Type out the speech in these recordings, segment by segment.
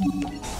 you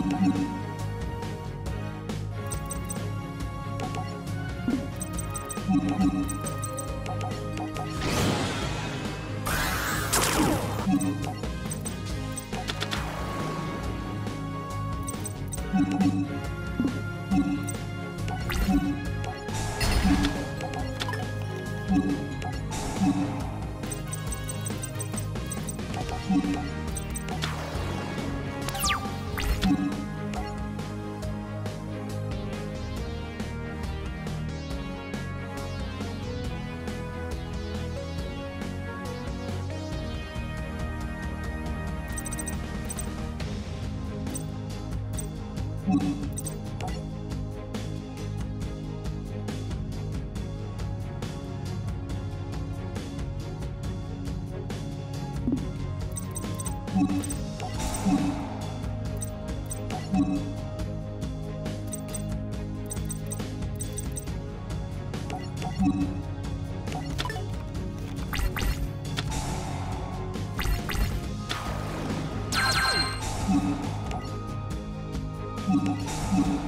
Thank you. Thank you.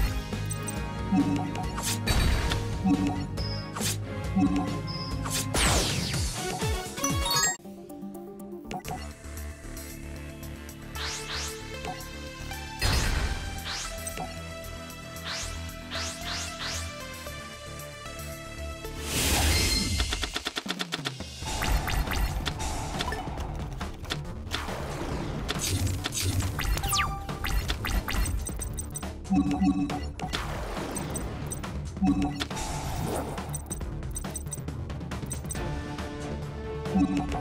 you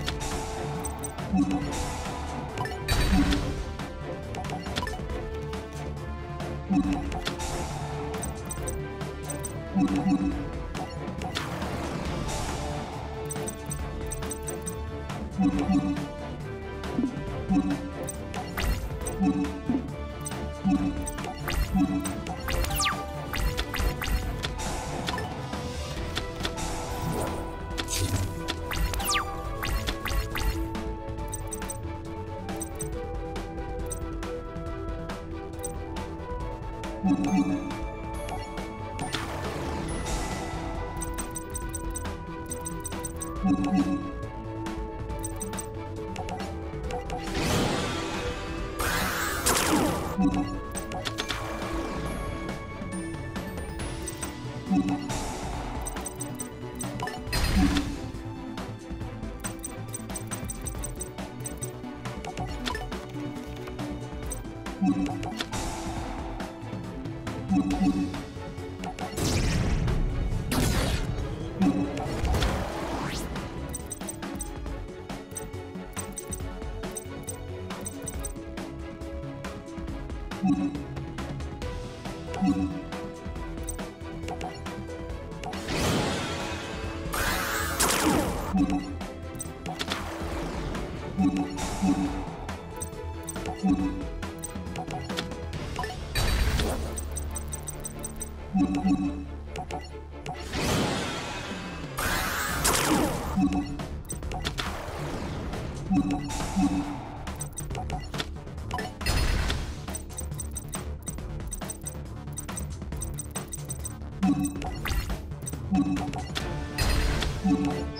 Thank you.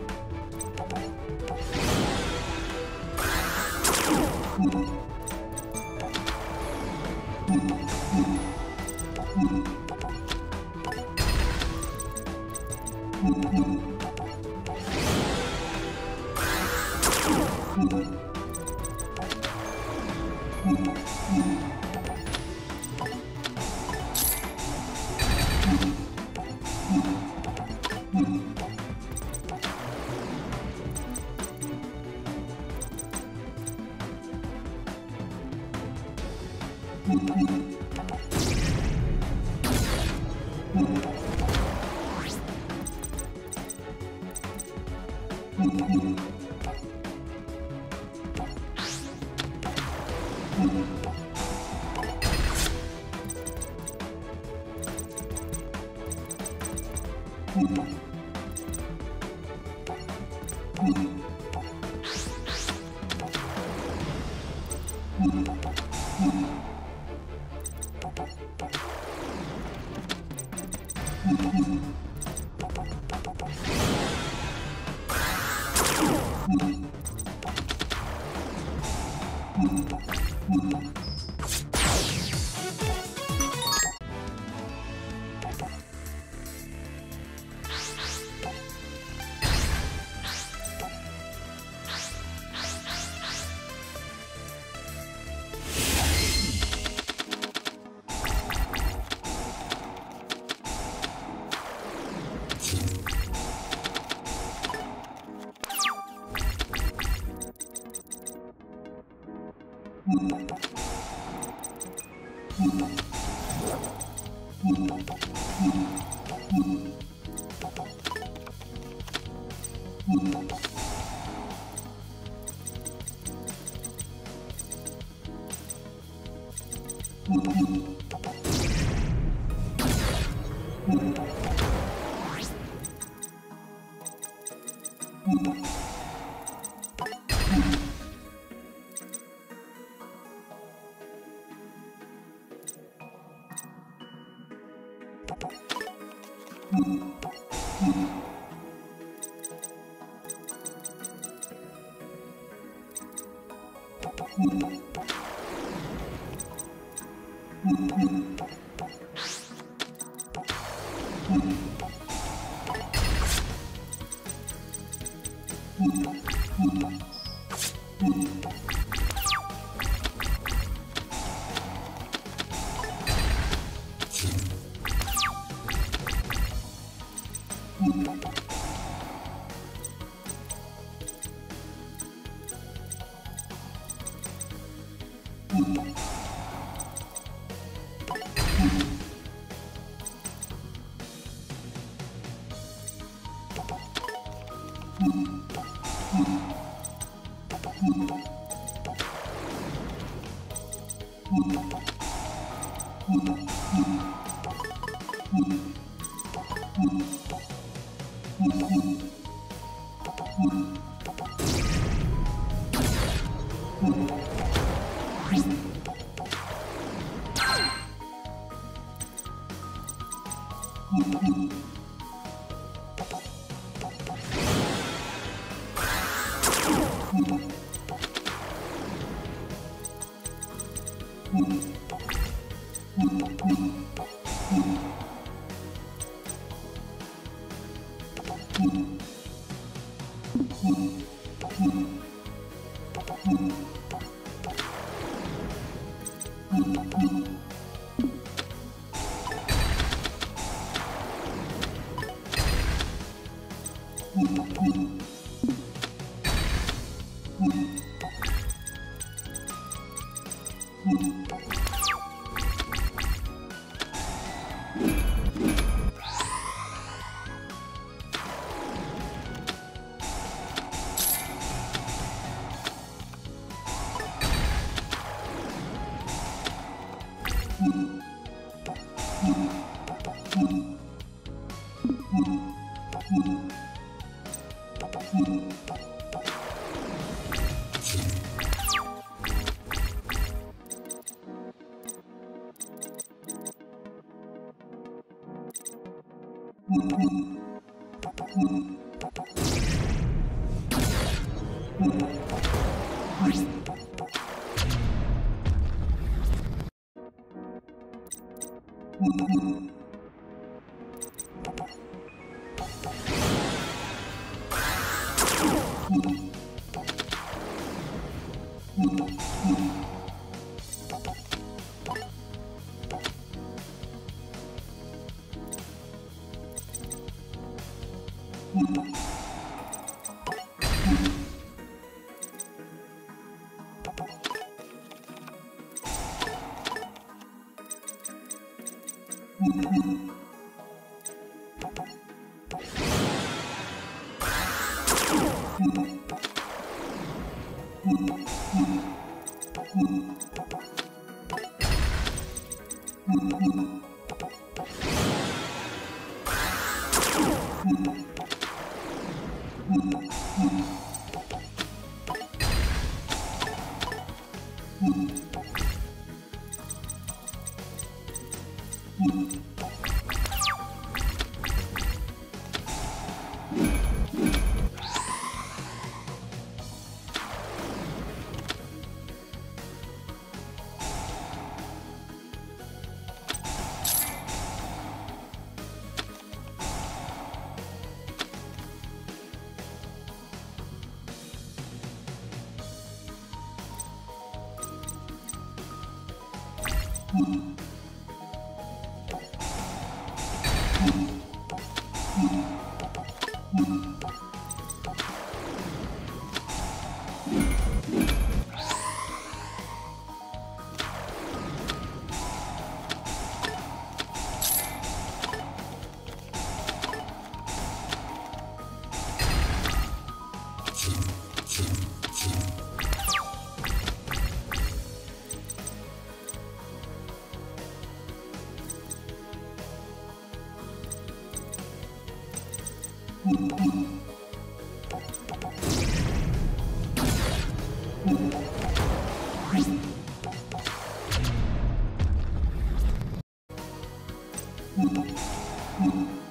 Thank you. you Thank you. うん。Música Thank you. うん。Thank you. うん。